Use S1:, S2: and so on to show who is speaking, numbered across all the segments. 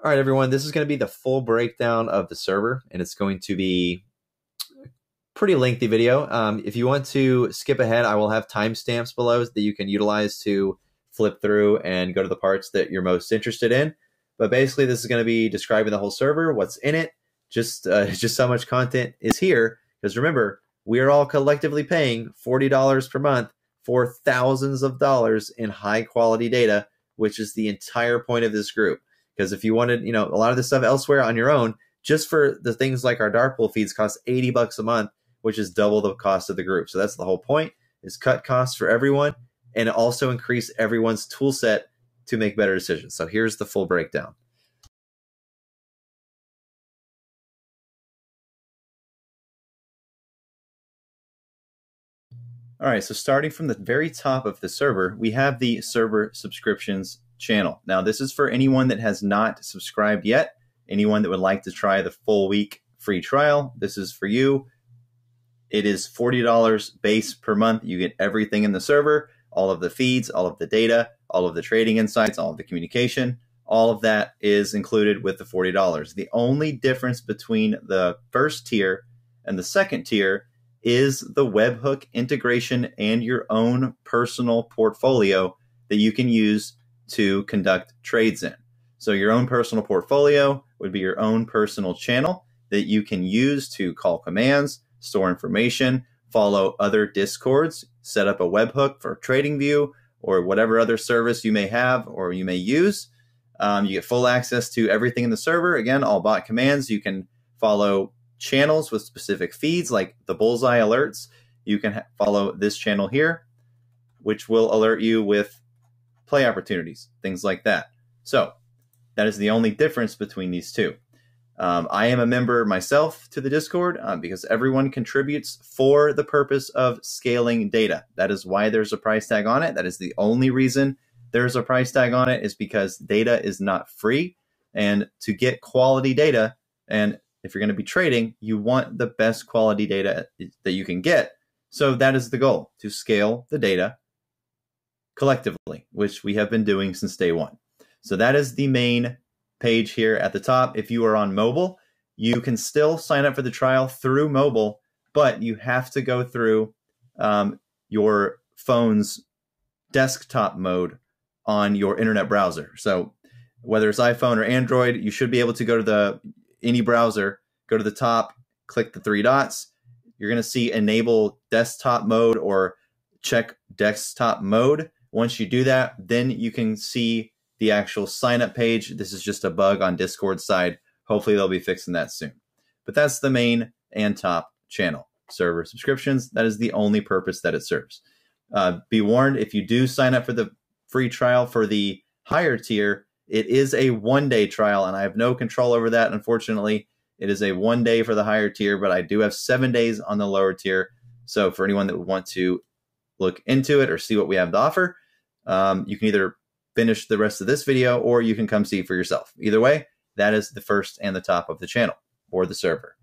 S1: All right, everyone, this is going to be the full breakdown of the server, and it's going to be pretty lengthy video. Um, if you want to skip ahead, I will have timestamps below that you can utilize to flip through and go to the parts that you're most interested in. But basically, this is going to be describing the whole server, what's in it, just uh, just how much content is here. Because remember, we are all collectively paying forty dollars per month for thousands of dollars in high quality data, which is the entire point of this group. Because if you wanted, you know, a lot of this stuff elsewhere on your own, just for the things like our dark pool feeds cost 80 bucks a month, which is double the cost of the group. So that's the whole point is cut costs for everyone and also increase everyone's tool set to make better decisions. So here's the full breakdown. All right, so starting from the very top of the server, we have the server subscriptions channel. Now, this is for anyone that has not subscribed yet, anyone that would like to try the full week free trial. This is for you. It is $40 base per month. You get everything in the server, all of the feeds, all of the data, all of the trading insights, all of the communication. All of that is included with the $40. The only difference between the first tier and the second tier is the webhook integration and your own personal portfolio that you can use to conduct trades in. So your own personal portfolio would be your own personal channel that you can use to call commands, store information, follow other discords, set up a webhook for TradingView or whatever other service you may have or you may use. Um, you get full access to everything in the server. Again, all bot commands. You can follow channels with specific feeds like the bullseye alerts. You can follow this channel here, which will alert you with play opportunities, things like that. So that is the only difference between these two. Um, I am a member myself to the Discord um, because everyone contributes for the purpose of scaling data. That is why there's a price tag on it. That is the only reason there's a price tag on it is because data is not free. And to get quality data, and if you're going to be trading, you want the best quality data that you can get. So that is the goal to scale the data collectively, which we have been doing since day one. So that is the main page here at the top. If you are on mobile, you can still sign up for the trial through mobile, but you have to go through um, your phone's desktop mode on your internet browser. So whether it's iPhone or Android, you should be able to go to the any browser, go to the top, click the three dots. You're going to see enable desktop mode or check desktop mode. Once you do that, then you can see the actual sign up page. This is just a bug on Discord side. Hopefully, they'll be fixing that soon. But that's the main and top channel server subscriptions. That is the only purpose that it serves. Uh, be warned if you do sign up for the free trial for the higher tier, it is a one day trial, and I have no control over that, unfortunately. It is a one day for the higher tier, but I do have seven days on the lower tier. So, for anyone that would want to look into it or see what we have to offer, um, you can either finish the rest of this video or you can come see for yourself. Either way, that is the first and the top of the channel or the server.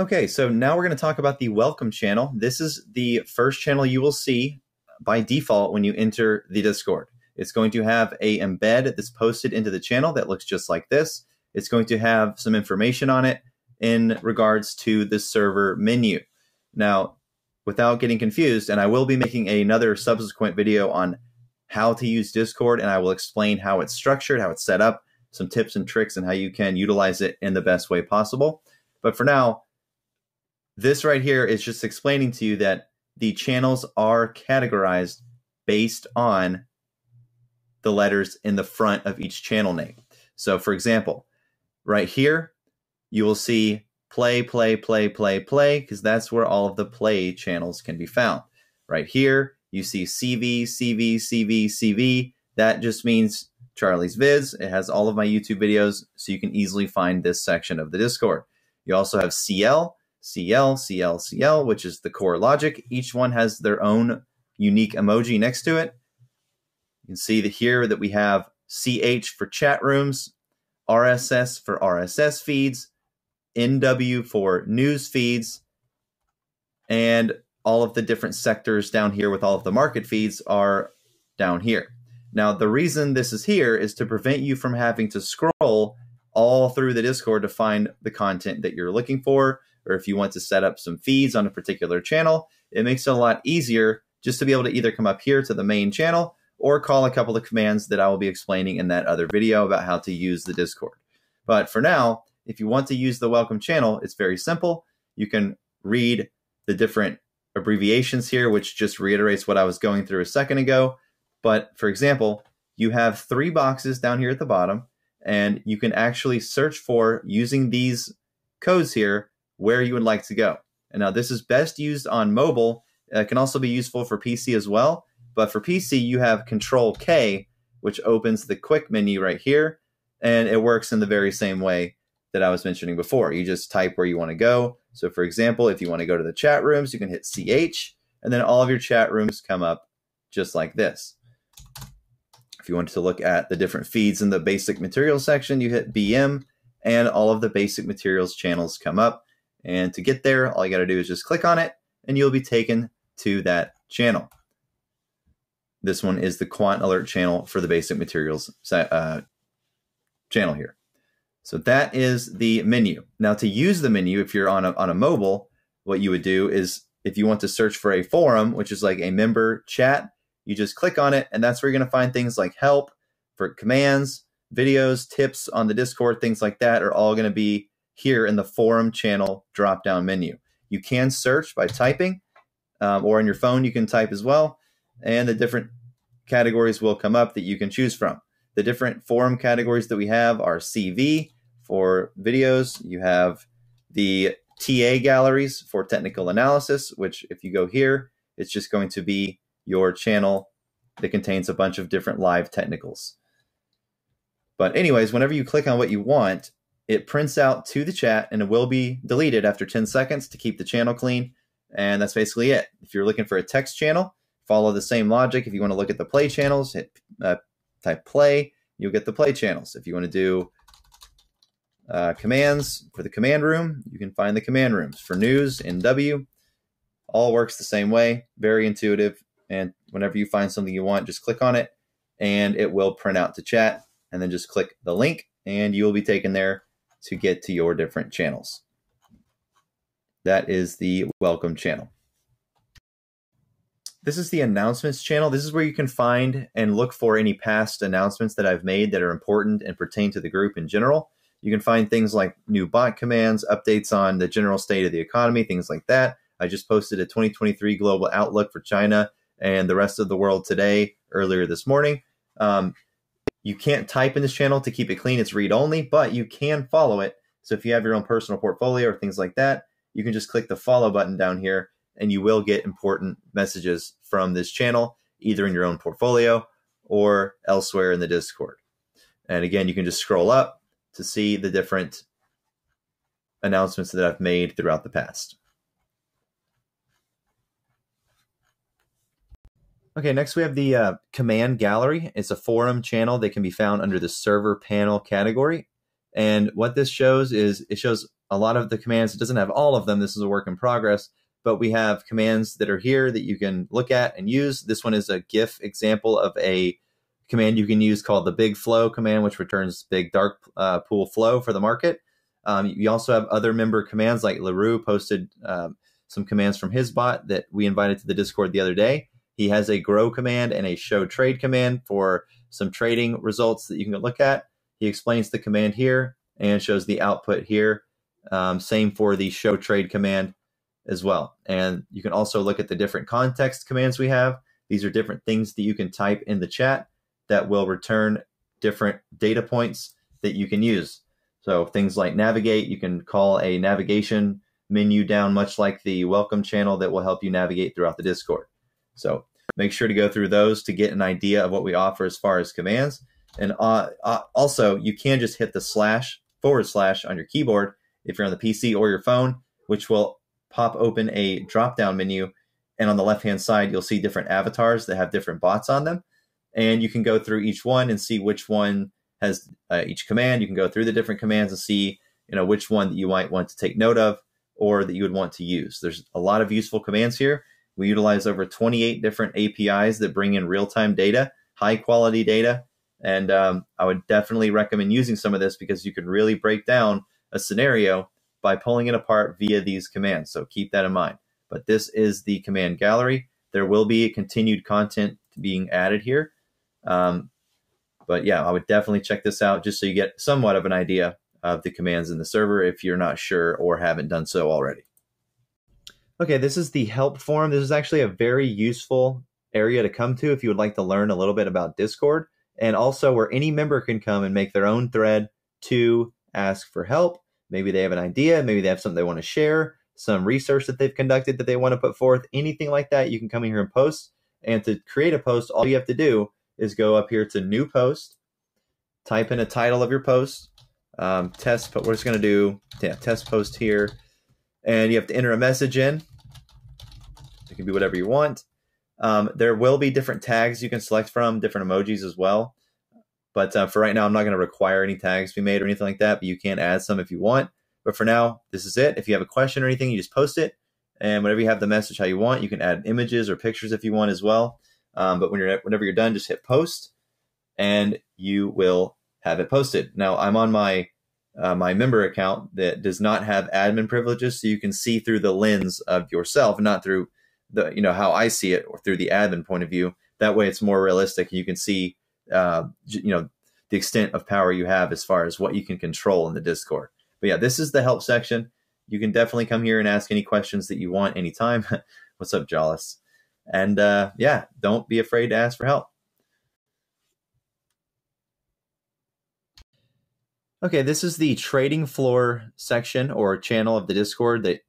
S1: Okay, so now we're going to talk about the welcome channel. This is the first channel you will see by default when you enter the Discord. It's going to have a embed that's posted into the channel that looks just like this. It's going to have some information on it in regards to the server menu. Now, without getting confused, and I will be making another subsequent video on how to use Discord, and I will explain how it's structured, how it's set up, some tips and tricks, and how you can utilize it in the best way possible. But for now, this right here is just explaining to you that the channels are categorized based on the letters in the front of each channel name. So, for example, right here, you will see play, play, play, play, play, because that's where all of the play channels can be found. Right here, you see CV, CV, CV, CV. That just means Charlie's Vids. It has all of my YouTube videos, so you can easily find this section of the Discord. You also have CL, CL, CL, CL, which is the core logic. Each one has their own unique emoji next to it. You can see that here that we have CH for chat rooms, RSS for RSS feeds, NW for news feeds, and all of the different sectors down here with all of the market feeds are down here. Now, the reason this is here is to prevent you from having to scroll all through the Discord to find the content that you're looking for, or if you want to set up some feeds on a particular channel, it makes it a lot easier just to be able to either come up here to the main channel or call a couple of commands that I will be explaining in that other video about how to use the Discord. But for now, if you want to use the welcome channel, it's very simple. You can read the different abbreviations here, which just reiterates what I was going through a second ago. But for example, you have three boxes down here at the bottom, and you can actually search for using these codes here where you would like to go. And now this is best used on mobile. It can also be useful for PC as well. But for PC, you have Control K, which opens the quick menu right here, and it works in the very same way that I was mentioning before. You just type where you want to go. So, for example, if you want to go to the chat rooms, you can hit CH, and then all of your chat rooms come up just like this. If you wanted to look at the different feeds in the basic materials section, you hit BM, and all of the basic materials channels come up. And to get there, all you got to do is just click on it, and you'll be taken to that channel. This one is the Quant Alert channel for the basic materials uh, channel here. So that is the menu. Now to use the menu, if you're on a, on a mobile, what you would do is if you want to search for a forum, which is like a member chat, you just click on it and that's where you're going to find things like help for commands, videos, tips on the Discord, things like that are all going to be here in the forum channel drop down menu. You can search by typing um, or on your phone, you can type as well. And the different categories will come up that you can choose from. The different forum categories that we have are CV for videos. You have the TA galleries for technical analysis, which if you go here, it's just going to be your channel that contains a bunch of different live technicals. But anyways, whenever you click on what you want, it prints out to the chat and it will be deleted after 10 seconds to keep the channel clean. And that's basically it. If you're looking for a text channel, follow the same logic. If you want to look at the play channels, hit uh, type play, you'll get the play channels. If you want to do uh, commands for the command room, you can find the command rooms. For news, NW, all works the same way, very intuitive. And whenever you find something you want, just click on it and it will print out to chat. And then just click the link and you will be taken there to get to your different channels. That is the welcome channel. This is the announcements channel. This is where you can find and look for any past announcements that I've made that are important and pertain to the group in general. You can find things like new bot commands, updates on the general state of the economy, things like that. I just posted a 2023 global outlook for China and the rest of the world today, earlier this morning. Um, you can't type in this channel to keep it clean, it's read only, but you can follow it. So if you have your own personal portfolio or things like that, you can just click the follow button down here and you will get important messages from this channel, either in your own portfolio or elsewhere in the Discord. And again, you can just scroll up to see the different announcements that I've made throughout the past. Okay, next we have the uh, command gallery. It's a forum channel that can be found under the server panel category. And what this shows is it shows a lot of the commands. It doesn't have all of them. This is a work in progress, but we have commands that are here that you can look at and use. This one is a GIF example of a command you can use called the big flow command, which returns big dark uh, pool flow for the market. Um, you also have other member commands like LaRue posted um, some commands from his bot that we invited to the Discord the other day. He has a grow command and a show trade command for some trading results that you can look at. He explains the command here and shows the output here. Um, same for the show trade command as well. And you can also look at the different context commands we have. These are different things that you can type in the chat that will return different data points that you can use. So things like navigate, you can call a navigation menu down, much like the welcome channel that will help you navigate throughout the Discord. So make sure to go through those to get an idea of what we offer as far as commands. And uh, uh, also, you can just hit the slash forward slash on your keyboard if you're on the PC or your phone, which will pop open a drop down menu. And on the left hand side, you'll see different avatars that have different bots on them. And you can go through each one and see which one has uh, each command. You can go through the different commands and see you know which one that you might want to take note of or that you would want to use. There's a lot of useful commands here. We utilize over 28 different APIs that bring in real time data high quality data. And um, I would definitely recommend using some of this because you can really break down a scenario by pulling it apart via these commands. So keep that in mind. But this is the command gallery. There will be continued content being added here. Um, but yeah, I would definitely check this out just so you get somewhat of an idea of the commands in the server if you're not sure or haven't done so already. Okay, this is the help forum. This is actually a very useful area to come to if you would like to learn a little bit about Discord and also where any member can come and make their own thread to ask for help. Maybe they have an idea, maybe they have something they want to share, some research that they've conducted that they want to put forth, anything like that, you can come in here and post. And to create a post, all you have to do is go up here to new post, type in a title of your post, um, test, but we're just going to do yeah, test post here. And you have to enter a message in. It can be whatever you want. Um, there will be different tags you can select from, different emojis as well. But uh, for right now, I'm not going to require any tags to be made or anything like that, but you can add some if you want. But for now, this is it. If you have a question or anything, you just post it. And whenever you have the message how you want, you can add images or pictures if you want as well. Um, but when you're whenever you're done, just hit post, and you will have it posted. Now I'm on my uh, my member account that does not have admin privileges, so you can see through the lens of yourself, not through the you know how I see it or through the admin point of view. That way, it's more realistic, you can see uh, you know the extent of power you have as far as what you can control in the Discord. But yeah, this is the help section. You can definitely come here and ask any questions that you want anytime. What's up, Jollis? And uh, yeah, don't be afraid to ask for help. Okay, this is the trading floor section or channel of the Discord that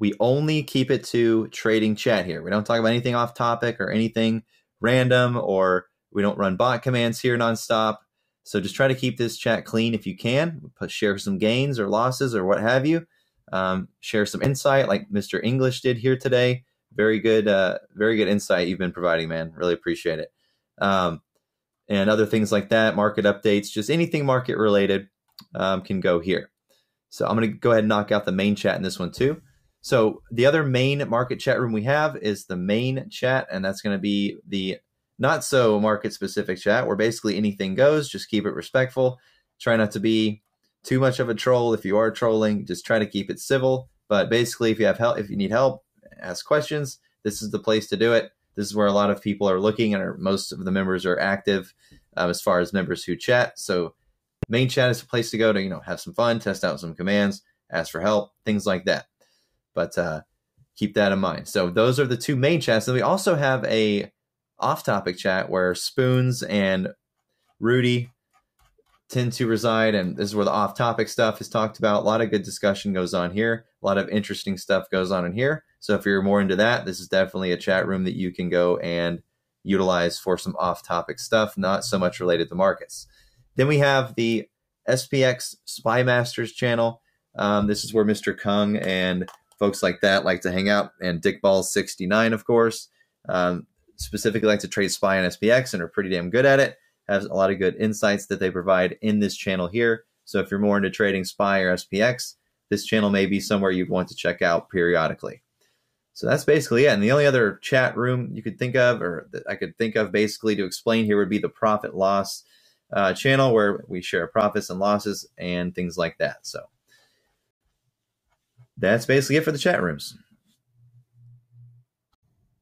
S1: we only keep it to trading chat here. We don't talk about anything off topic or anything random, or we don't run bot commands here nonstop. So just try to keep this chat clean if you can. Share some gains or losses or what have you. Um, share some insight like Mr. English did here today very good, uh, very good insight you've been providing, man. Really appreciate it. Um, and other things like that, market updates, just anything market related um, can go here. So I'm going to go ahead and knock out the main chat in this one too. So the other main market chat room we have is the main chat, and that's going to be the not so market specific chat where basically anything goes. Just keep it respectful. Try not to be too much of a troll. If you are trolling, just try to keep it civil. But basically, if you have help, if you need help, ask questions, this is the place to do it. This is where a lot of people are looking, and most of the members are active um, as far as members who chat. So, main chat is a place to go to you know have some fun, test out some commands, ask for help, things like that. But uh, keep that in mind. So those are the two main chats. And we also have a off-topic chat where Spoons and Rudy tend to reside, and this is where the off-topic stuff is talked about. A lot of good discussion goes on here. A lot of interesting stuff goes on in here. So if you're more into that, this is definitely a chat room that you can go and utilize for some off-topic stuff, not so much related to markets. Then we have the SPX Spy Masters channel. Um, this is where Mr. Kung and folks like that like to hang out, and Dickball69, of course, um, specifically like to trade Spy and SPX and are pretty damn good at it. Has a lot of good insights that they provide in this channel here. So if you're more into trading Spy or SPX, this channel may be somewhere you'd want to check out periodically. So that's basically it. And the only other chat room you could think of, or that I could think of basically to explain here, would be the profit loss uh, channel where we share profits and losses and things like that. So that's basically it for the chat rooms.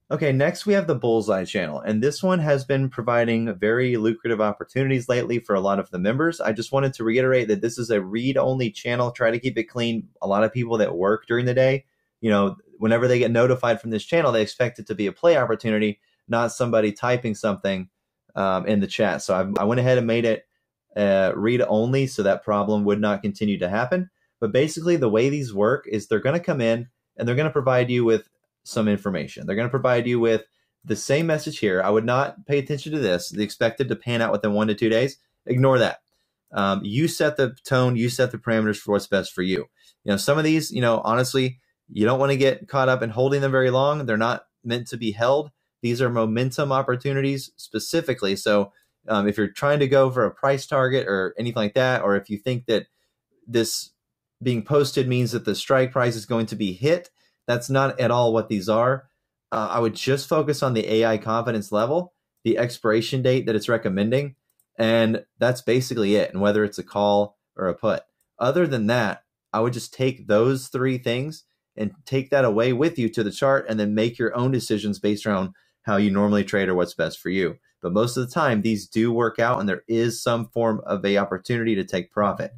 S1: Okay, next we have the Bullseye channel, and this one has been providing very lucrative opportunities lately for a lot of the members. I just wanted to reiterate that this is a read only channel. Try to keep it clean. A lot of people that work during the day, you know, whenever they get notified from this channel, they expect it to be a play opportunity, not somebody typing something um, in the chat. So I, I, went ahead and made it uh, read only so that problem would not continue to happen. But basically, the way these work is they're going to come in and they're going to provide you with some information. They're going to provide you with the same message here. I would not pay attention to this. The expected to pan out within one to two days. Ignore that. Um, you set the tone. You set the parameters for what's best for you. You know, some of these, you know, honestly, you don't want to get caught up in holding them very long. They're not meant to be held. These are momentum opportunities specifically. So um, if you're trying to go for a price target or anything like that, or if you think that this being posted means that the strike price is going to be hit, that's not at all what these are. Uh, I would just focus on the AI confidence level. the expiration date that it's recommending, and that's basically it. And whether it's a call or a put. Other than that, I would just take those three things and take that away with you to the chart and then make your own decisions based around how you normally trade or what's best for you. But most of the time, these do work out and there is some form of a opportunity to take profit.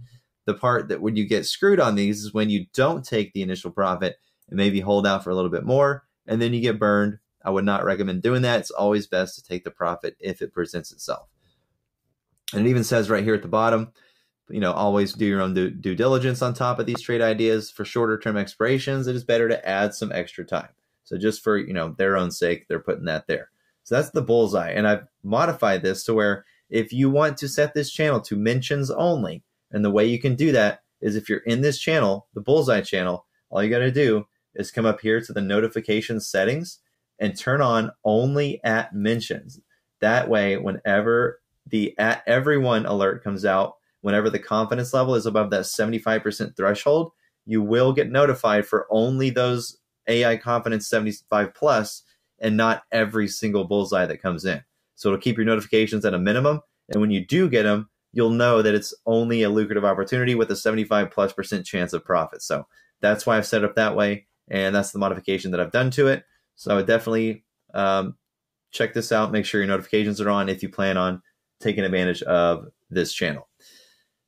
S1: The part that when you get screwed on these is when you don't take the initial profit and maybe hold out for a little bit more and then you get burned. I would not recommend doing that. It's always best to take the profit if it presents itself. And it even says right here at the bottom, you know, always do your own due, due diligence on top of these trade ideas. For shorter term expirations, it is better to add some extra time. So just for, you know, their own sake, they're putting that there. So that's the bullseye. And I've modified this to where if you want to set this channel to mentions only, and the way you can do that is if you're in this channel, the bullseye channel, all you got to do is come up here to the notification settings and turn on only at mentions. That way, whenever the at everyone alert comes out, whenever the confidence level is above that 75% threshold, you will get notified for only those AI confidence 75 plus and not every single bullseye that comes in. So it'll keep your notifications at a minimum. And when you do get them, you'll know that it's only a lucrative opportunity with a 75 plus percent chance of profit. So that's why I've set up that way. And that's the modification that I've done to it. So I would definitely um, check this out. Make sure your notifications are on if you plan on taking advantage of this channel.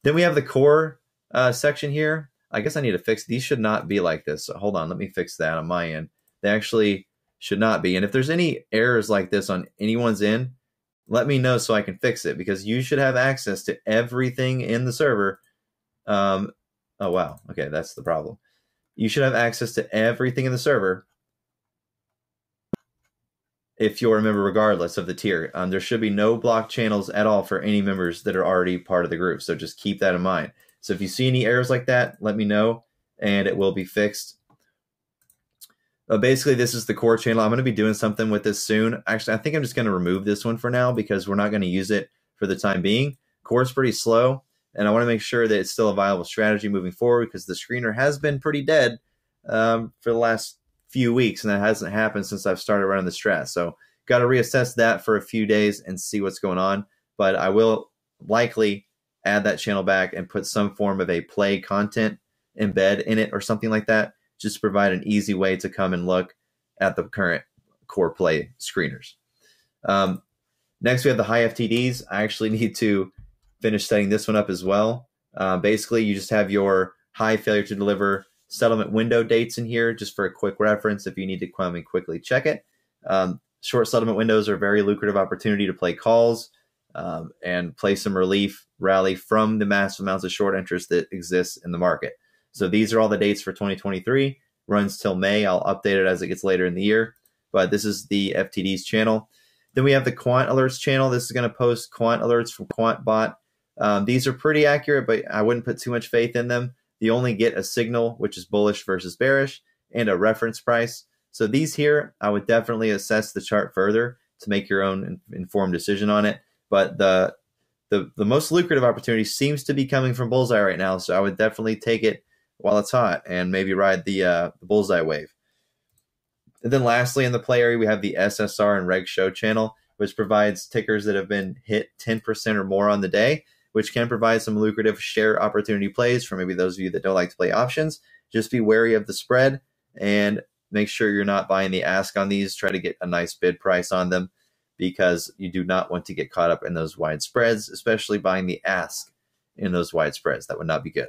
S1: Then we have the core uh, section here. I guess I need to fix these should not be like this. So hold on, let me fix that on my end. They actually should not be. And if there's any errors like this on anyone's end, let me know so I can fix it because you should have access to everything in the server. Um, oh wow, okay, that's the problem. You should have access to everything in the server if you're a member, regardless of the tier. Um, there should be no block channels at all for any members that are already part of the group. So just keep that in mind. So if you see any errors like that, let me know and it will be fixed. But basically, this is the core channel. I'm going to be doing something with this soon. Actually, I think I'm just going to remove this one for now because we're not going to use it for the time being. Core is pretty slow, and I want to make sure that it's still a viable strategy moving forward because the screener has been pretty dead um, for the last few weeks, and that hasn't happened since I've started running the strat. So got to reassess that for a few days and see what's going on. But I will likely add that channel back and put some form of a play content embed in it or something like that, just to provide an easy way to come and look at the current core play screeners. Um, next, we have the high FTDs. I actually need to finish setting this one up as well. Uh, basically, you just have your high failure to deliver settlement window dates in here just for a quick reference if you need to come and quickly check it. Um, short settlement windows are a very lucrative opportunity to play calls um, and play some relief rally from the massive amounts of short interest that exists in the market. So these are all the dates for 2023. Runs till May. I'll update it as it gets later in the year. But this is the FTDs channel. Then we have the Quant Alerts channel. This is going to post Quant Alerts from QuantBot. Um, these are pretty accurate, but I wouldn't put too much faith in them. You only get a signal, which is bullish versus bearish, and a reference price. So these here, I would definitely assess the chart further to make your own informed decision on it. But the the the most lucrative opportunity seems to be coming from bullseye right now. So I would definitely take it while it's hot and maybe ride the uh, the bullseye wave. And then lastly, in the play area, we have the SSR and Reg Show channel, which provides tickers that have been hit 10% or more on the day which can provide some lucrative share opportunity plays for maybe those of you that don't like to play options. Just be wary of the spread and make sure you're not buying the ask on these. Try to get a nice bid price on them because you do not want to get caught up in those wide spreads, especially buying the ask in those wide spreads. That would not be good.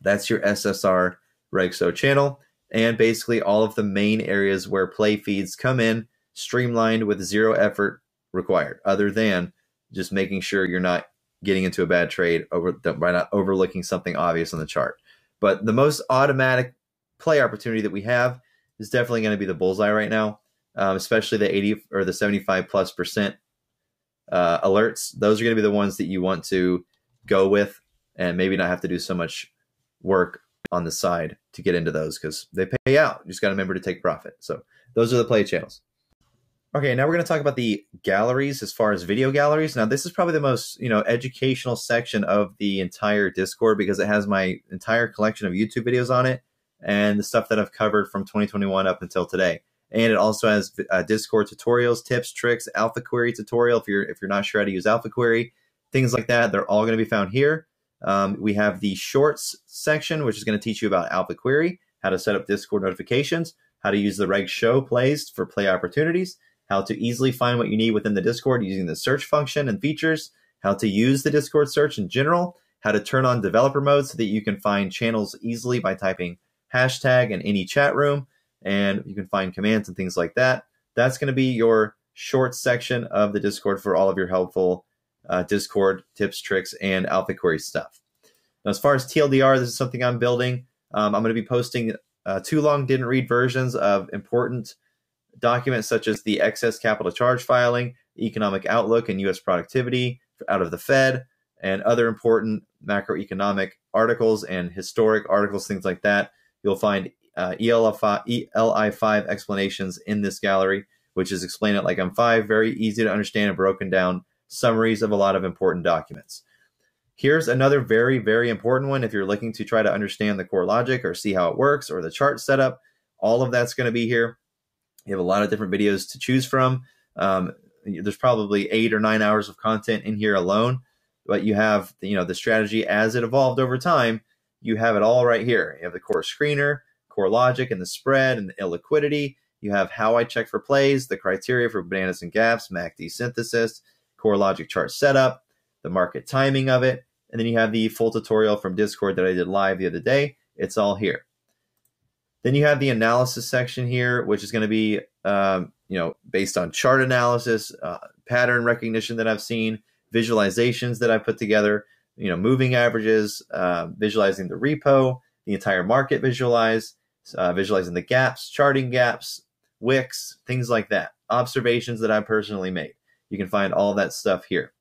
S1: That's your SSR Reg Show channel and basically all of the main areas where play feeds come in streamlined with zero effort required other than just making sure you're not getting into a bad trade over by not overlooking something obvious on the chart. But the most automatic play opportunity that we have is definitely going to be the bullseye right now, um, especially the 80 or the 75 plus percent uh, alerts. Those are going to be the ones that you want to go with and maybe not have to do so much work on the side to get into those because they pay out. You just got to remember to take profit. So those are the play channels. Okay, now we're going to talk about the galleries as far as video galleries. Now, this is probably the most, you know, educational section of the entire Discord because it has my entire collection of YouTube videos on it and the stuff that I've covered from 2021 up until today. and it also has uh, Discord tutorials, tips, tricks, Alpha Query tutorial. If you're if you're not sure how to use Alpha Query, things like that, they're all going to be found here. Um, we have the Shorts section, which is going to teach you about Alpha Query, how to set up Discord notifications, how to use the Reg Show plays for play opportunities, how to easily find what you need within the Discord using the search function and features, how to use the Discord search in general, how to turn on developer mode so that you can find channels easily by typing hashtag in any chat room, and you can find commands and things like that. That's going to be your short section of the Discord for all of your helpful uh, Discord tips, tricks, and Alpha Query stuff. Now, as far as TLDR, this is something I'm building. Um, I'm going to be posting uh, too long didn't read versions of important documents such as the excess capital charge filing, economic outlook, and U.S. productivity out of the Fed, and other important macroeconomic articles and historic articles, things like that. You'll find uh, ELI5, ELI5 explanations in this gallery, which is explained at like I'm five, very easy to understand and broken down summaries of a lot of important documents. Here's another very, very important one if you're looking to try to understand the core logic or see how it works or the chart setup. All of that's going to be here. You have a lot of different videos to choose from. Um, there's probably eight or nine hours of content in here alone, but you have you know the strategy as it evolved over time. You have it all right here. You have the core screener, core logic, and the spread and the illiquidity. You have how I check for plays, the criteria for bananas and gaps, MACD synthesis, core logic chart setup, the market timing of it, and then you have the full tutorial from Discord that I did live the other day. It's all here. Then you have the analysis section here, which is going to be, um, you know, based on chart analysis, uh, pattern recognition that I've seen, visualizations that I've put together, you know, moving averages, uh, visualizing the repo, the entire market visualize, uh, visualizing the gaps, charting gaps, wicks, things like that. Observations that I personally made. You can find all that stuff here.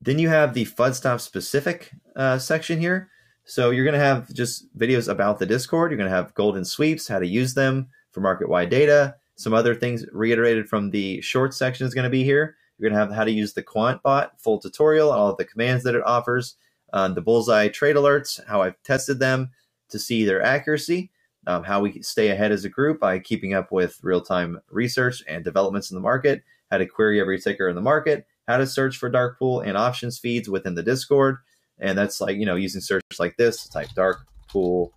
S1: Then you have the FUDStop specific uh, section here. So you're going to have just videos about the Discord. You're going to have golden sweeps, how to use them for market wide data. Some other things reiterated from the short section is going to be here. You're going to have how to use the QuantBot full tutorial, all of the commands that it offers, um, the Bullseye trade alerts, how I've tested them to see their accuracy, um, how we stay ahead as a group by keeping up with real time research and developments in the market, how to query every ticker in the market, how to search for dark pool and options feeds within the Discord. And that's like, you know, using search like this, type dark pool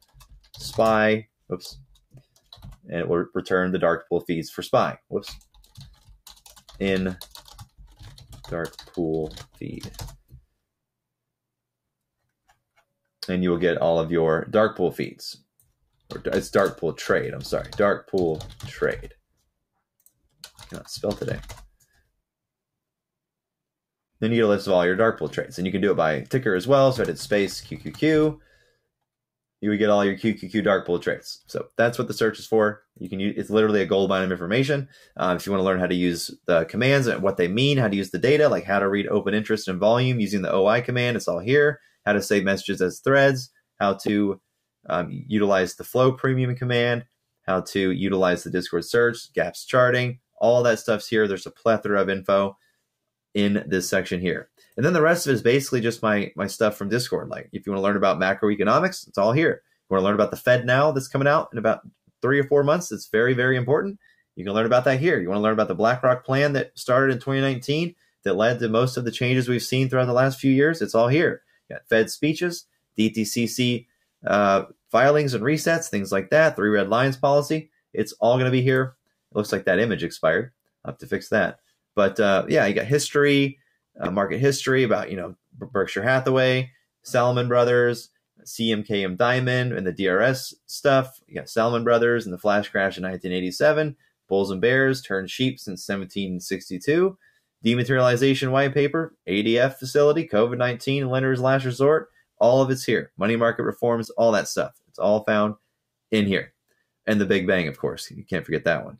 S1: spy, oops, and it will return the dark pool feeds for spy, whoops, in dark pool feed. And you will get all of your dark pool feeds. Or it's dark pool trade, I'm sorry, dark pool trade. I cannot spell today. Then you get a list of all your dark pool trades. And you can do it by ticker as well. So I did space QQQ. You would get all your QQQ dark pool trades. So that's what the search is for. You can use it's literally a gold mine of information. Uh, if you want to learn how to use the commands and what they mean, how to use the data, like how to read open interest and volume using the OI command, it's all here. How to save messages as threads, how to um, utilize the flow premium command, how to utilize the Discord search, gaps charting, all that stuff's here. There's a plethora of info in this section here. And then the rest of it is basically just my my stuff from Discord. Like if you want to learn about macroeconomics, it's all here. You want to learn about the FedNow that's coming out in about three or four months. It's very, very important. You can learn about that here. You want to learn about the BlackRock plan that started in 2019 that led to most of the changes we've seen throughout the last few years. It's all here. You got Fed speeches, DTCC uh, filings and resets, things like that. Three red lines policy. It's all going to be here. It looks like that image expired. I'll have to fix that. But uh, yeah, you got history, uh, market history about you know Berkshire Hathaway, Salomon Brothers, CMKM Diamond, and the DRS stuff. You got Salomon Brothers and the flash crash in 1987. Bulls and Bears turned sheep since 1762. Dematerialization white paper, ADF facility, COVID 19, lender's last resort. All of it's here. Money market reforms, all that stuff. It's all found in here. And the Big Bang, of course. You can't forget that one.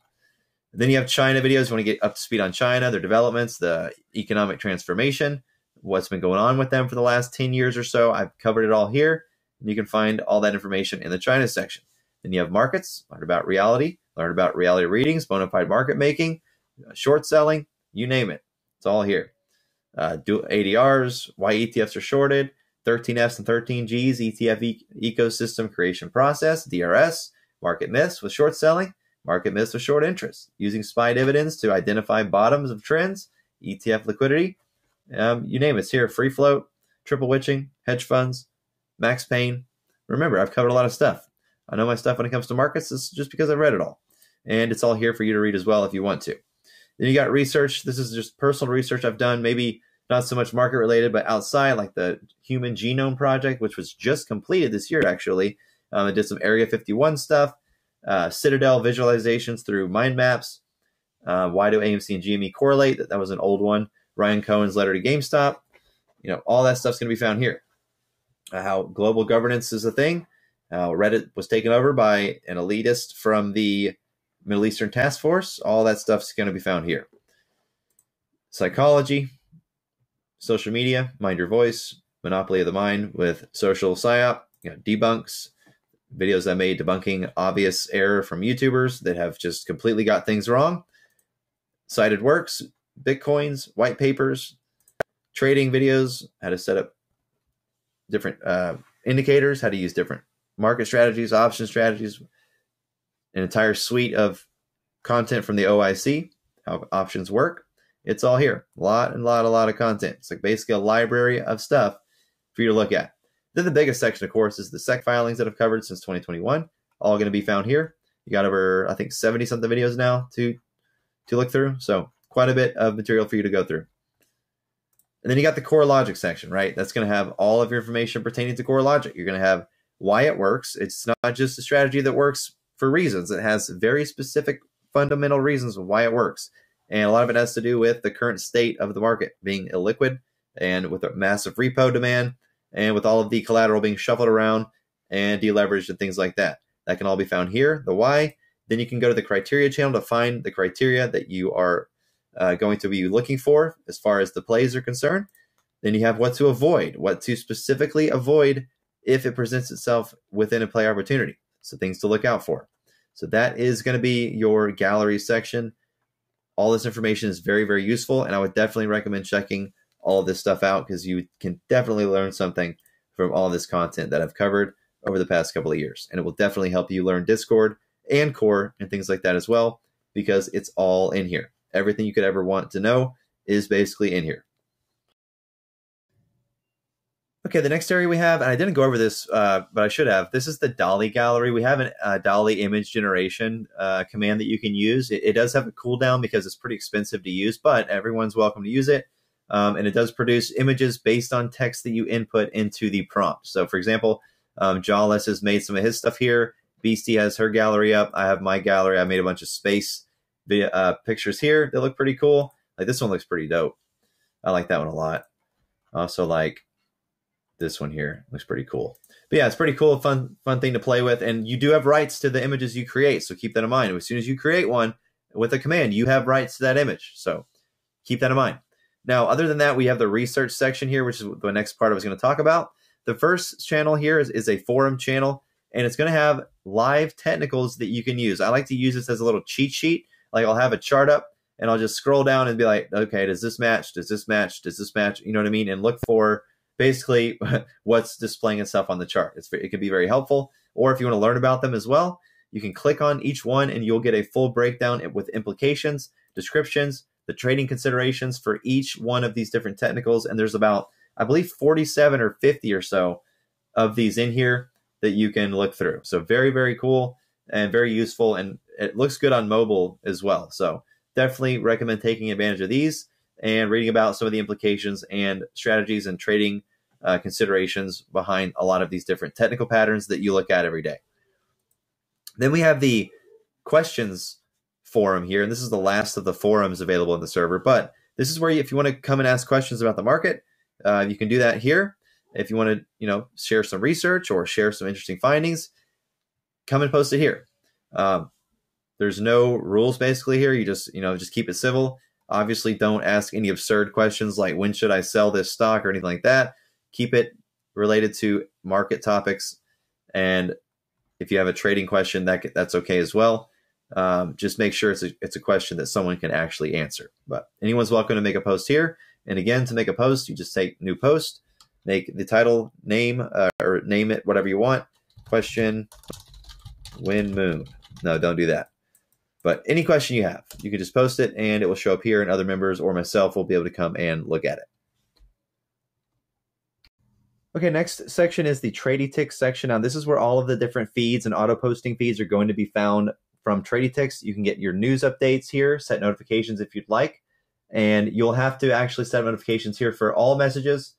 S1: Then you have China videos. You want to get up to speed on China, their developments, the economic transformation, what's been going on with them for the last 10 years or so. I've covered it all here. And you can find all that information in the China section. Then you have markets, learn about reality, learn about reality readings, bona fide market making, uh, short selling, you name it. It's all here. Uh, do ADRs, why ETFs are shorted, 13Fs and 13Gs, ETF e- ecosystem creation process, DRS, market myths with short selling, market myths with short interest, using SPY dividends to identify bottoms of trends, ETF liquidity, um, you name it. It's here free float, triple witching, hedge funds, Max Pain. Remember, I've covered a lot of stuff. I know my stuff when it comes to markets. Is just because I've read it all. And it's all here for you to read as well if you want to. Then you got research. This is just personal research I've done, maybe not so much market related, but outside, like the Human Genome Project, which was just completed this year, actually. Um, I did some Area 51 stuff, uh, Citadel visualizations through mind maps. Uh, why do AMC and GME correlate? That, that was an old one. Ryan Cohen's letter to GameStop. You know, all that stuff's going to be found here. Uh, how global governance is a thing. How Reddit was taken over by an elitist from the Middle Eastern Task Force. All that stuff's going to be found here. Psychology, social media, mind your voice, monopoly of the mind with social psyop, you know, debunks, videos I made debunking obvious error from YouTubers that have just completely got things wrong. Cited works, Bitcoins, white papers, trading videos, how to set up different uh, indicators, how to use different market strategies, option strategies, an entire suite of content from the OIC, how options work. It's all here. A lot and lot, a lot of content. It's like basically a library of stuff for you to look at. Then the biggest section, of course, is the SEC filings that I've covered since 2021. All going to be found here. You got over, I think, 70 something videos now to to look through. So quite a bit of material for you to go through. And then you got the core logic section, right? That's going to have all of your information pertaining to core logic. You're going to have why it works. It's not just a strategy that works for reasons. It has very specific fundamental reasons why it works. And a lot of it has to do with the current state of the market being illiquid and with a massive repo demand and with all of the collateral being shuffled around and deleveraged and things like that. That can all be found here, the why. Then you can go to the criteria channel to find the criteria that you are uh, going to be looking for as far as the plays are concerned. Then you have what to avoid, what to specifically avoid if it presents itself within a play opportunity. So things to look out for. So that is going to be your gallery section. All this information is very, very useful, and I would definitely recommend checking all this stuff out because you can definitely learn something from all this content that I've covered over the past couple of years. And it will definitely help you learn Discord and core and things like that as well because it's all in here. Everything you could ever want to know is basically in here. Okay, the next area we have, and I didn't go over this, uh, but I should have. This is the DALL-E gallery. We have a uh, DALL-E image generation uh, command that you can use. It, it, does have a cooldown because it's pretty expensive to use, but everyone's welcome to use it. Um, and it does produce images based on text that you input into the prompt. So, for example, um, Jawless has made some of his stuff here. Beastie has her gallery up. I have my gallery. I made a bunch of space uh, pictures here. They look pretty cool. Like this one looks pretty dope. I like that one a lot. Also like this one here looks pretty cool. But yeah, it's pretty cool, fun, fun thing to play with. And you do have rights to the images you create, so keep that in mind. As soon as you create one with a command, you have rights to that image. So keep that in mind. Now, other than that, we have the research section here, which is the next part I was going to talk about. The first channel here is, is a forum channel, and it's going to have live technicals that you can use. I like to use this as a little cheat sheet. Like I'll have a chart up, and I'll just scroll down and be like, okay, does this match? Does this match? Does this match? You know what I mean? And look for basically what's displaying itself on the chart. It's, it can be very helpful. Or if you want to learn about them as well, you can click on each one and you'll get a full breakdown with implications, descriptions, the trading considerations for each one of these different technicals. And there's about, I believe, 47 or 50 or so of these in here that you can look through. So very, very cool and very useful. And it looks good on mobile as well. So definitely recommend taking advantage of these and reading about some of the implications and strategies and trading uh, considerations behind a lot of these different technical patterns that you look at every day. Then we have the questions forum here, and this is the last of the forums available in the server. But this is where, you, if you want to come and ask questions about the market, uh, you can do that here. If you want to, you know, share some research or share some interesting findings, come and post it here. Um, there's no rules basically here. You just, you know, just keep it civil. Obviously, don't ask any absurd questions like when should I sell this stock or anything like that. Keep it related to market topics, and if you have a trading question, that that's okay as well. Um, just make sure it's a, it's a question that someone can actually answer. But anyone's welcome to make a post here. And again, to make a post, you just take new post, make the title, name, uh, or name it whatever you want. Question Win Moon. No, don't do that. But any question you have, you can just post it and it will show up here, and other members or myself will be able to come and look at it. Okay, next section is the Tradietics section. Now, this is where all of the different feeds and auto posting feeds are going to be found from Tradytics. You can get your news updates here, set notifications if you'd like, and you'll have to actually set notifications here for all messages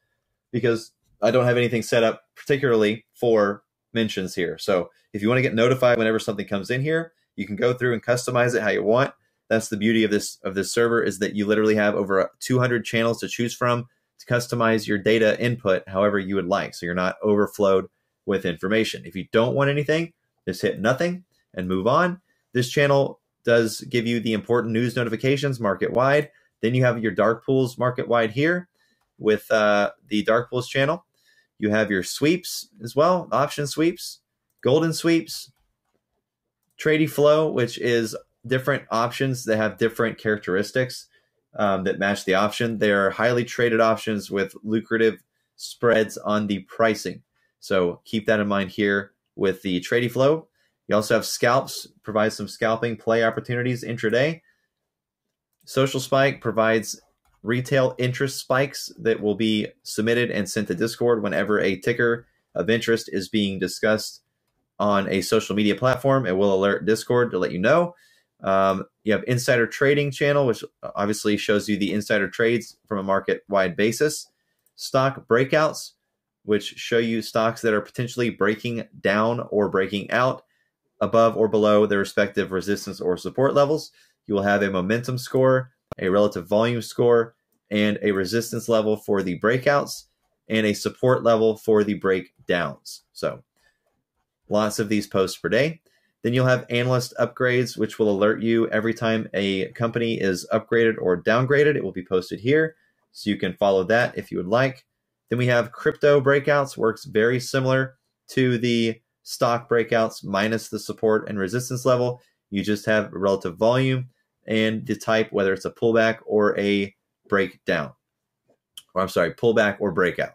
S1: because I don't have anything set up particularly for mentions here. So if you want to get notified whenever something comes in here, you can go through and customize it how you want. That's the beauty of this of this server is that you literally have over 200 channels to choose from to customize your data input however you would like. So you're not overflowed with information. If you don't want anything, just hit nothing and move on. This channel does give you the important news notifications market wide. Then you have your dark pools market wide here with uh, the dark pools channel. You have your sweeps as well, option sweeps, golden sweeps, Trady Flow, which is different options that have different characteristics um, that match the option. They are highly traded options with lucrative spreads on the pricing. So keep that in mind here with the Trady Flow. You also have scalps, provides some scalping play opportunities intraday. Social Spike provides retail interest spikes that will be submitted and sent to Discord whenever a ticker of interest is being discussed on a social media platform. It will alert Discord to let you know. Um, you have insider trading channel, which obviously shows you the insider trades from a market wide basis. Stock breakouts, which show you stocks that are potentially breaking down or breaking out above or below their respective resistance or support levels. You will have a momentum score, a relative volume score, and a resistance level for the breakouts and a support level for the breakdowns. So, lots of these posts per day. Then you'll have analyst upgrades, which will alert you every time a company is upgraded or downgraded. It will be posted here. So you can follow that if you would like. Then we have crypto breakouts, works very similar to the stock breakouts minus the support and resistance level. You just have relative volume and the type, whether it's a pullback or a breakdown. Or I'm sorry, pullback or breakout.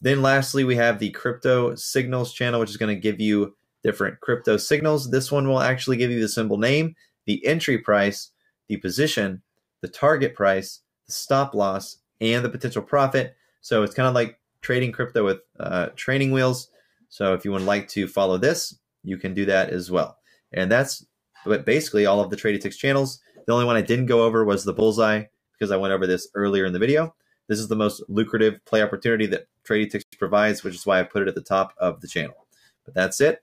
S1: Then lastly, we have the crypto signals channel, which is going to give you different crypto signals. This one will actually give you the symbol name, the entry price, the position, the target price, the stop loss, and the potential profit. So it's kind of like trading crypto with uh, training wheels. So if you would like to follow this, you can do that as well. And that's basically all of the Tradytics channels. The only one I didn't go over was the bullseye because I went over this earlier in the video. This is the most lucrative play opportunity that Tradytics provides, which is why I put it at the top of the channel. But that's it.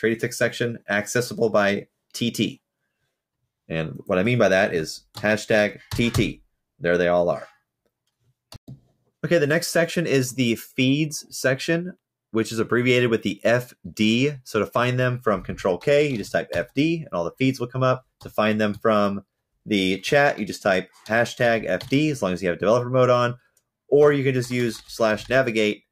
S1: Tradytics section accessible by TT. And what I mean by that is hashtag TT. There they all are. Okay, the next section is the feeds section, which is abbreviated with the FD. So to find them from Control K, you just type FD and all the feeds will come up. To find them from the chat, you just type hashtag FD as long as you have developer mode on, or you can just use slash navigate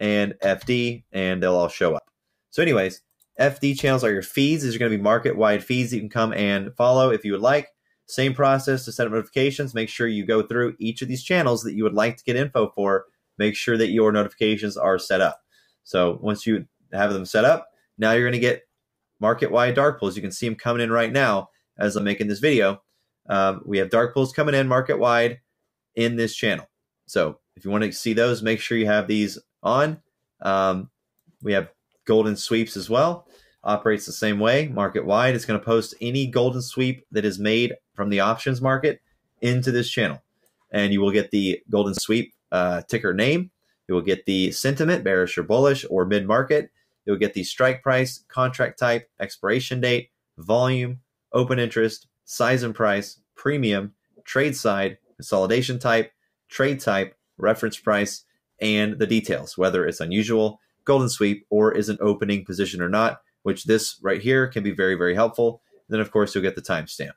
S1: and FD and they'll all show up. So, anyways, FD channels are your feeds. These are going to be market wide feeds you can come and follow if you would like. Same process to set up notifications. Make sure you go through each of these channels that you would like to get info for. Make sure that your notifications are set up. So once you have them set up, now you're going to get market wide dark pools. You can see them coming in right now as I'm making this video. Um, we have dark pools coming in market wide in this channel. So if you want to see those, make sure you have these on. Um, we have golden sweeps as well. Operates the same way, market wide. It's going to post any golden sweep that is made from the options market into this channel. And you will get the golden sweep uh, ticker name. You will get the sentiment, bearish or bullish or mid market. You'll get the strike price, contract type, expiration date, volume, open interest, size and price, premium, trade side, consolidation type, trade type, reference price, and the details, whether it's unusual, golden sweep, or is an opening position or not, which this right here can be very, very helpful. then, of course, you'll get the timestamp.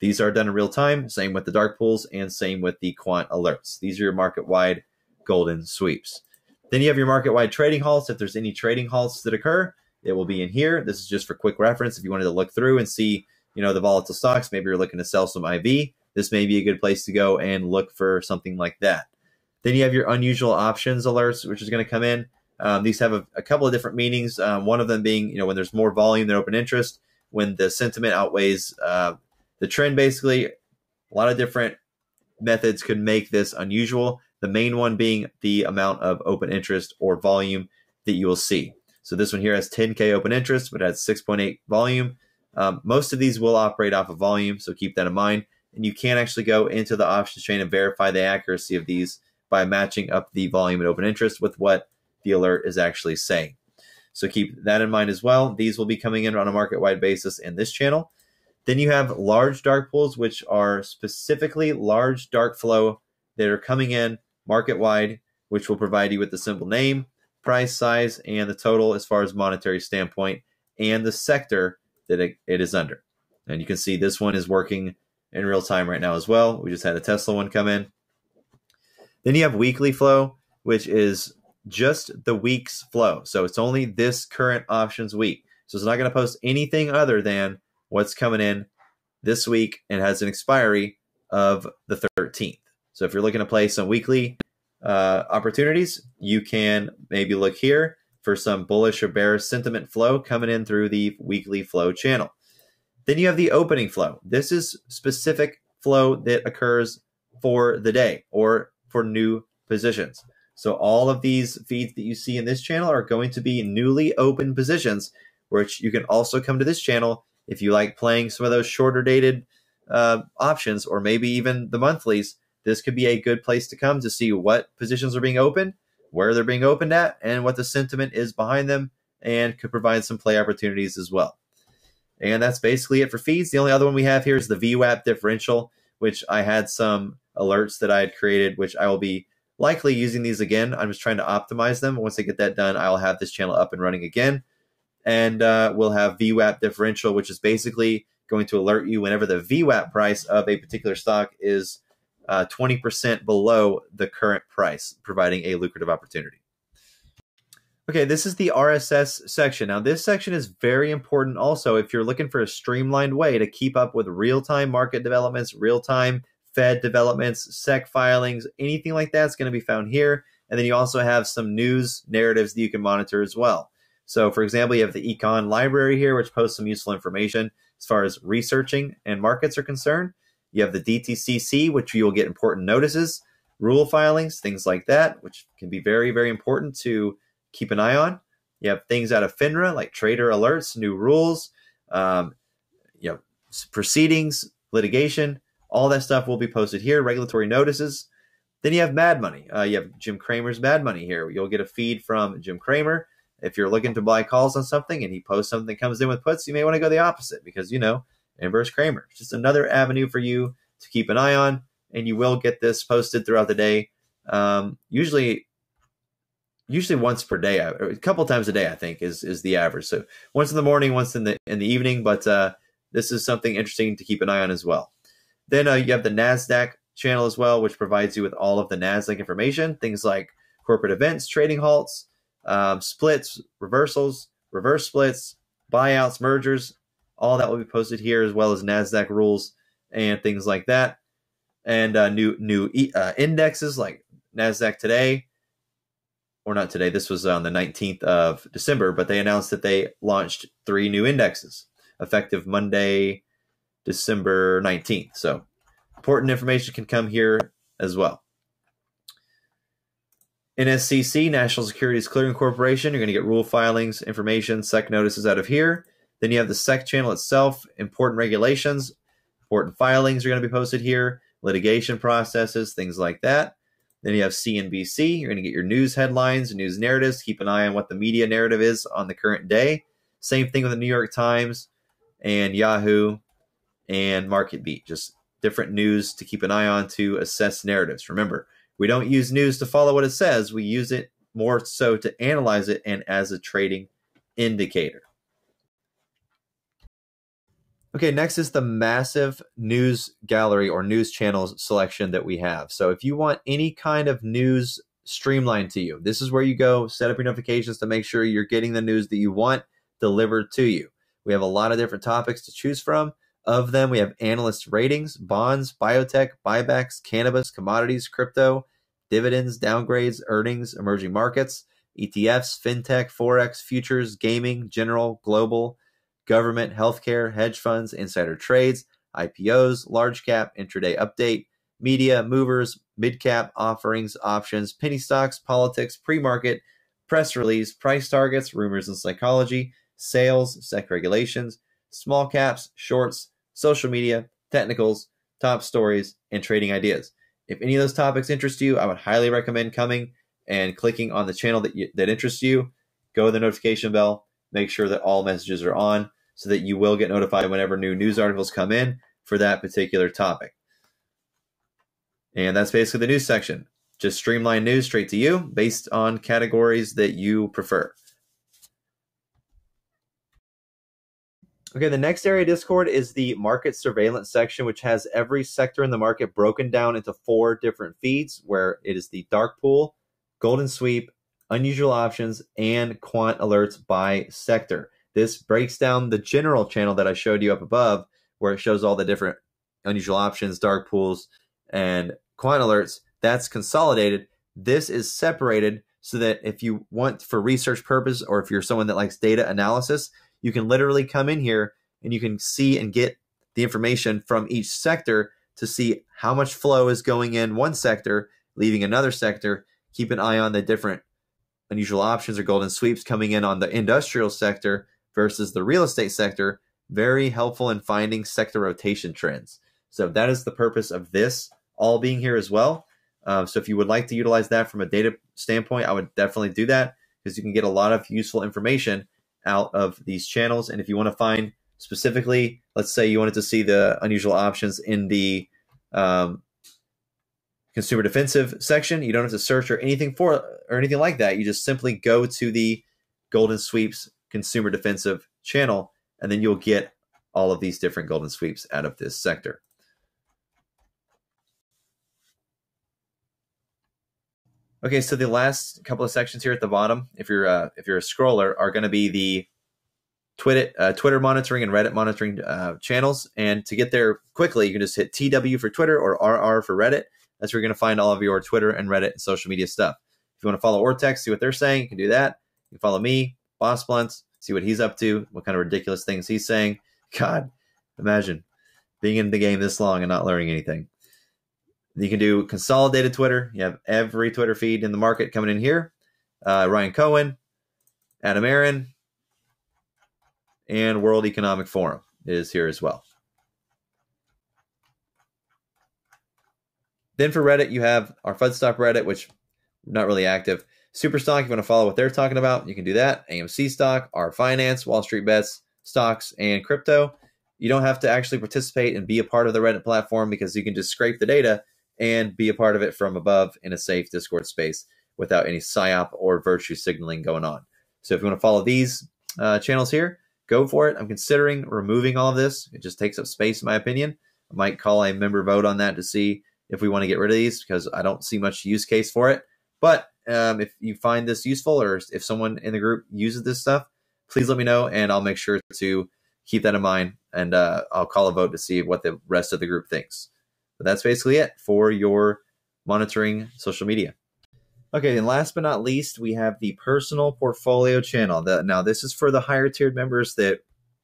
S1: These are done in real time, same with the dark pools, and same with the quant alerts. These are your market wide golden sweeps. Then you have your market wide trading halts. If there's any trading halts that occur, it will be in here. This is just for quick reference. If you wanted to look through and see you know, the volatile stocks, maybe you're looking to sell some IV, this may be a good place to go and look for something like that. Then you have your unusual options alerts, which is going to come in. Um, these have a, a, couple of different meanings. Um, one of them being, you know, when there's more volume than open interest, when the sentiment outweighs uh, the trend, basically. A lot of different methods could make this unusual. The main one being the amount of open interest or volume that you will see. So this one here has 10K open interest, but has 6.8 volume. Um, most of these will operate off of volume, so keep that in mind. And you can actually go into the options chain and verify the accuracy of these by matching up the volume and open interest with what the alert is actually saying. So keep that in mind as well. These will be coming in on a market wide basis in this channel. Then you have large dark pools, which are specifically large dark flow that are coming in market wide, which will provide you with the simple name, price, size, and the total as far as monetary standpoint, and the sector that it, it is under. And you can see this one is working in real time right now as well. We just had a Tesla one come in. Then you have weekly flow, which is just the week's flow. So it's only this current options week. So it's not going to post anything other than what's coming in this week and has an expiry of the 13th. So if you're looking to play some weekly uh, opportunities, you can maybe look here for some bullish or bearish sentiment flow coming in through the weekly flow channel. Then you have the opening flow. This is specific flow that occurs for the day or for new positions. So all of these feeds that you see in this channel are going to be newly open positions, which you can also come to this channel if you like playing some of those shorter dated uh, options or maybe even the monthlies. This could be a good place to come to see what positions are being opened, where they're being opened at, and what the sentiment is behind them, and could provide some play opportunities as well. And that's basically it for feeds. The only other one we have here is the VWAP differential, which I had some alerts that I had created, which I will be likely using these again. I'm just trying to optimize them. Once I get that done, I'll have this channel up and running again. And uh, we'll have VWAP differential, which is basically going to alert you whenever the VWAP price of a particular stock is uh, 20% below the current price, providing a lucrative opportunity. Okay, this is the RSS section. Now, this section is very important also if you're looking for a streamlined way to keep up with real time market developments, real time Fed developments, SEC filings, anything like that is going to be found here. And then you also have some news narratives that you can monitor as well. So, for example, you have the Econ Library here, which posts some useful information as far as researching and markets are concerned. You have the DTCC, which you will get important notices, rule filings, things like that, which can be very, very important to keep an eye on. You have things out of FINRA like trader alerts, new rules, um, you know, proceedings, litigation, all that stuff will be posted here. Regulatory notices. Then you have Mad Money. Uh, you have Jim Cramer's Mad Money here. You'll get a feed from Jim Cramer. If you're looking to buy calls on something and he posts something that comes in with puts, you may want to go the opposite because, you know, inverse Cramer. It's just another avenue for you to keep an eye on. And you will get this posted throughout the day. Um, usually, usually once per day, a couple times a day, I think is is the average. So once in the morning, once in the in the evening. But uh, this is something interesting to keep an eye on as well. Then uh, you have the NASDAQ channel as well, which provides you with all of the NASDAQ information, things like corporate events, trading halts, um, splits, reversals, reverse splits, buyouts, mergers. All that will be posted here, as well as NASDAQ rules and things like that. And uh, new new uh, indexes like NASDAQ today, or not today, this was on the 19th of December, but they announced that they launched three new indexes effective Monday, December 19th. So important information can come here as well. NSCC, National Securities Clearing Corporation, you're going to get rule filings, information, SEC notices out of here. Then you have the SEC channel itself, important regulations, important filings are going to be posted here, litigation processes, things like that. Then you have CNBC, you're going to get your news headlines, news narratives, keep an eye on what the media narrative is on the current day. Same thing with the New York Times and Yahoo, and Market Beat. Just different news to keep an eye on to assess narratives. Remember, we don't use news to follow what it says, we use it more so to analyze it and as a trading indicator. Okay, next is the massive news gallery or news channels selection that we have. So if you want any kind of news streamlined to you, this is where you go set up your notifications to make sure you're getting the news that you want delivered to you. We have a lot of different topics to choose from. Of them, we have analyst ratings, bonds, biotech, buybacks, cannabis, commodities, crypto, dividends, downgrades, earnings, emerging markets. ETFs, fintech, forex, futures, gaming, general, global, government, healthcare, hedge funds, insider trades, IPOs, large cap, intraday update, media, movers, mid cap, offerings, options, penny stocks, politics, pre market, press release, price targets, rumors and psychology, sales, SEC regulations, small caps, shorts, social media, technicals, top stories, and trading ideas. If any of those topics interest you, I would highly recommend coming and clicking on the channel that you, that interests you. Go to the notification bell. Make sure that all messages are on so that you will get notified whenever new news articles come in for that particular topic. And that's basically the news section. Just streamline news straight to you based on categories that you prefer. Okay, the next area Discord is the market surveillance section, which has every sector in the market broken down into four different feeds, where it is the dark pool, golden sweep, unusual options, and quant alerts by sector. This breaks down the general channel that I showed you up above, where it shows all the different unusual options, dark pools, and quant alerts. That's consolidated. This is separated so that if you want for research purpose or if you're someone that likes data analysis, you can literally come in here and you can see and get the information from each sector to see how much flow is going in one sector, leaving another sector. Keep an eye on the different unusual options or golden sweeps coming in on the industrial sector versus the real estate sector. Very helpful in finding sector rotation trends. So that is the purpose of this all being here as well. Uh, so if you would like to utilize that from a data standpoint, I would definitely do that because you can get a lot of useful information out of these channels. And if you want to find specifically, let's say you wanted to see the unusual options in the um, consumer defensive section, you don't have to search or anything for or anything like that. You just simply go to the Golden Sweeps consumer defensive channel, and then you'll get all of these different golden sweeps out of this sector. Okay, so the last couple of sections here at the bottom, if you're uh, if you're a scroller, are going to be the Twitter uh, Twitter monitoring and Reddit monitoring uh, channels. And to get there quickly, you can just hit TW for Twitter or RR for Reddit. That's where you're going to find all of your Twitter and Reddit and social media stuff. If you want to follow Ortex, see what they're saying, you can do that. You can follow me, Boss Blunts, see what he's up to, what kind of ridiculous things he's saying. God, imagine being in the game this long and not learning anything. You can do consolidated Twitter. You have every Twitter feed in the market coming in here. Uh, Ryan Cohen, Adam Aaron, and World Economic Forum is here as well. Then for Reddit, you have our Fudstop Reddit, which not really active. Superstonk, if you want to follow what they're talking about, you can do that. AMC stock, R Finance, Wall Street Bets, stocks, and crypto. You don't have to actually participate and be a part of the Reddit platform because you can just scrape the data and be a part of it from above in a safe Discord space without any psyop or virtue signaling going on. So if you want to follow these uh, channels here, go for it. I'm considering removing all of this. It just takes up space, in my opinion. I might call a member vote on that to see if we want to get rid of these because I don't see much use case for it. But um, if you find this useful or if someone in the group uses this stuff, please let me know and I'll make sure to keep that in mind and uh, I'll call a vote to see what the rest of the group thinks. But that's basically it for your monitoring social media. Okay, and last but not least, we have the personal portfolio channel. The, now, this is for the higher tiered members that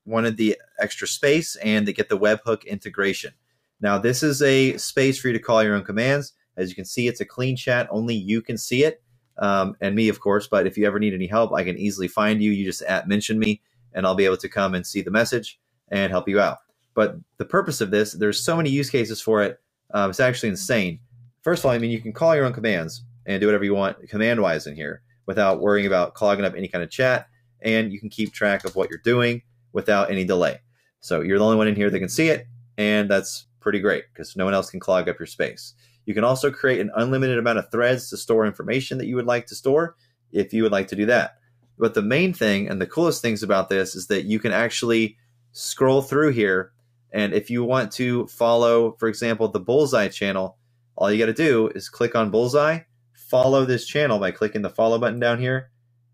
S1: wanted the extra space and to get the webhook integration. Now, this is a space for you to call your own commands. As you can see, it's a clean chat. Only you can see it, um, and me, of course. But if you ever need any help, I can easily find you. You just at mention me, and I'll be able to come and see the message and help you out. But the purpose of this, there's so many use cases for it. Um, it's actually insane. First of all, I mean, you can call your own commands and do whatever you want command wise in here without worrying about clogging up any kind of chat. And you can keep track of what you're doing without any delay. So you're the only one in here that can see it. And that's pretty great because no one else can clog up your space. You can also create an unlimited amount of threads to store information that you would like to store if you would like to do that. But the main thing and the coolest things about this is that you can actually scroll through here. And if you want to follow, for example, the Bullseye channel, all you got to do is click on Bullseye, follow this channel by clicking the follow button down here.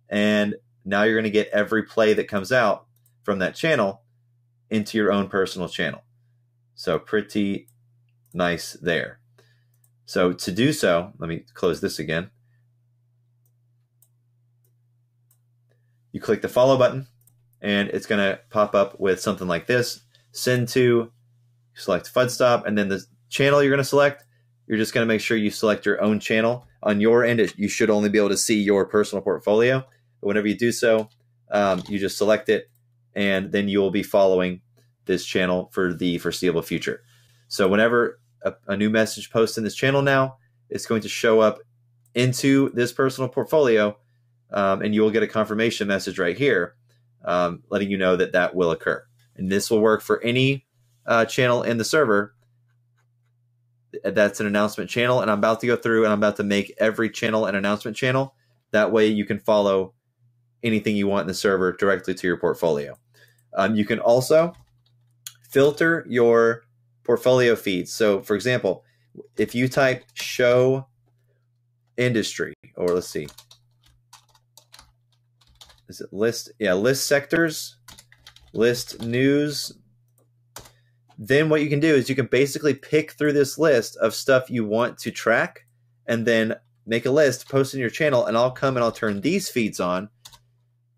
S1: And now you're going to get every play that comes out from that channel into your own personal channel. So pretty nice there. So to do so, let me close this again. you click the follow button, and it's going to pop up with something like this send to, select FUD stop, and then the channel you're going to select, you're just going to make sure you select your own channel. On your end, it, you should only be able to see your personal portfolio. But whenever you do so, um, you just select it, and then you will be following this channel for the foreseeable future. So whenever a, a new message post in this channel now, it's going to show up into this personal portfolio, um, and you will get a confirmation message right here, um, letting you know that that will occur. And this will work for any uh, channel in the server that's an announcement channel. And I'm about to go through and I'm about to make every channel an announcement channel. That way you can follow anything you want in the server directly to your portfolio. Um, you can also filter your portfolio feeds. So, for example, if you type show industry, or let's see, is it list? Yeah, list sectors, list news. Then what you can do is you can basically pick through this list of stuff you want to track and then make a list, post in your channel, and I'll come and I'll turn these feeds on,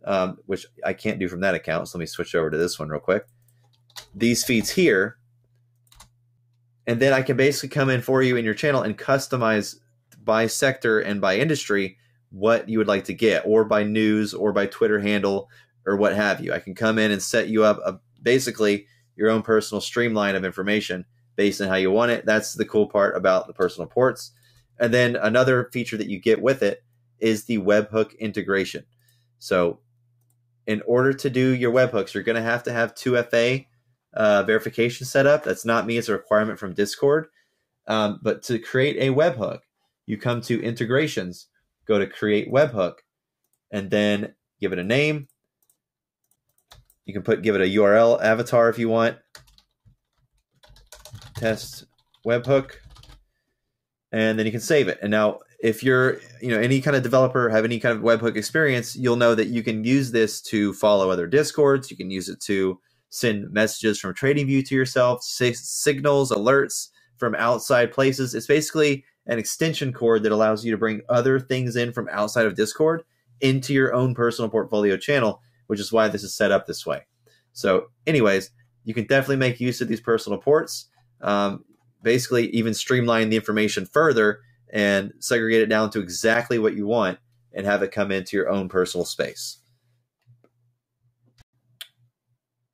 S1: um, which I can't do from that account. So let me switch over to this one real quick. These feeds here. And then I can basically come in for you in your channel and customize by sector and by industry what you would like to get, or by news, or by Twitter handle, or what have you. I can come in and set you up a, basically your own personal streamline of information based on how you want it. That's the cool part about the personal ports. And then another feature that you get with it is the webhook integration. So, in order to do your webhooks, you're going to have to have 2FA uh, verification setup. That's not me; it's a requirement from Discord. Um, but to create a webhook, you come to integrations, go to create webhook, and then give it a name. You can put give it a URL avatar if you want. Test webhook, and then you can save it. And now, if you're you know any kind of developer have any kind of webhook experience, you'll know that you can use this to follow other discords. You can use it to send messages from TradingView to yourself, signals, alerts from outside places. It's basically an extension cord that allows you to bring other things in from outside of Discord into your own personal portfolio channel, which is why this is set up this way. So, anyways, you can definitely make use of these personal ports. Um, basically, even streamline the information further and segregate it down to exactly what you want and have it come into your own personal space.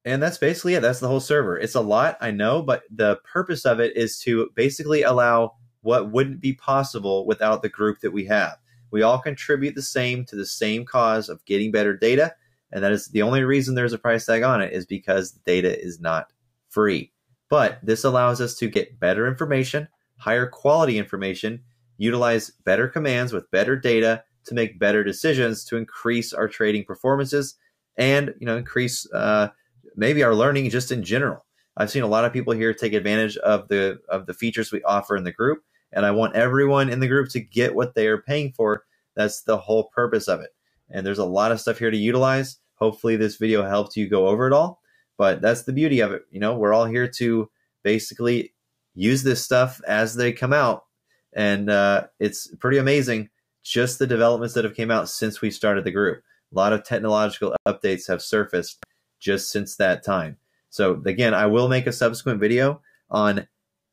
S1: And that's basically it. That's the whole server. It's a lot, I know, but the purpose of it is to basically allow what wouldn't be possible without the group that we have. We all contribute the same to the same cause of getting better data, and that is the only reason there's a price tag on it is because the data is not free. But this allows us to get better information, higher quality information, utilize better commands with better data to make better decisions to increase our trading performances and you know increase uh, maybe our learning just in general. I've seen a lot of people here take advantage of the of the features we offer in the group, and I want everyone in the group to get what they are paying for. That's the whole purpose of it. And there's a lot of stuff here to utilize. Hopefully, this video helped you go over it all. But that's the beauty of it. You know, we're all here to basically use this stuff as they come out, and uh, it's pretty amazing. Just the developments that have came out since we started the group. A lot of technological updates have surfaced just since that time. So again, I will make a subsequent video on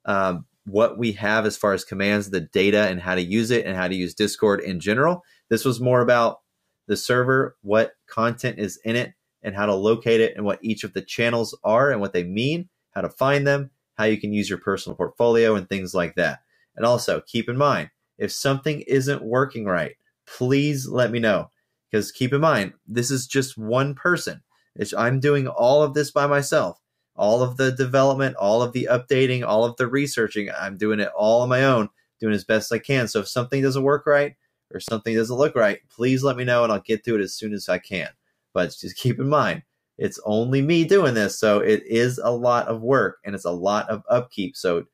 S1: um, what we have as far as commands, the data, and how to use it, and how to use Discord in general. This was more about the server, what content is in it, and how to locate it, and what each of the channels are and what they mean, how to find them, how you can use your personal portfolio, and things like that. And also keep in mind, if something isn't working right, please let me know. Because keep in mind, this is just one person. It's, I'm doing all of this by myself. All of the development, all of the updating, all of the researching, I'm doing it all on my own, doing as best I can. So if something doesn't work right or something doesn't look right, please let me know and I'll get to it as soon as I can. But just keep in mind, it's only me doing this. So it is a lot of work and it's a lot of upkeep. So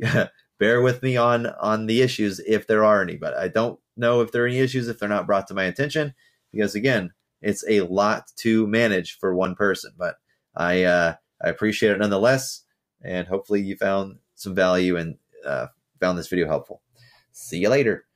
S1: bear with me on on the issues if there are any. But I don't know if there are any issues if they're not brought to my attention because again, it's a lot to manage for one person, but I uh, I appreciate it nonetheless, and hopefully you found some value and uh, found this video helpful. See you later.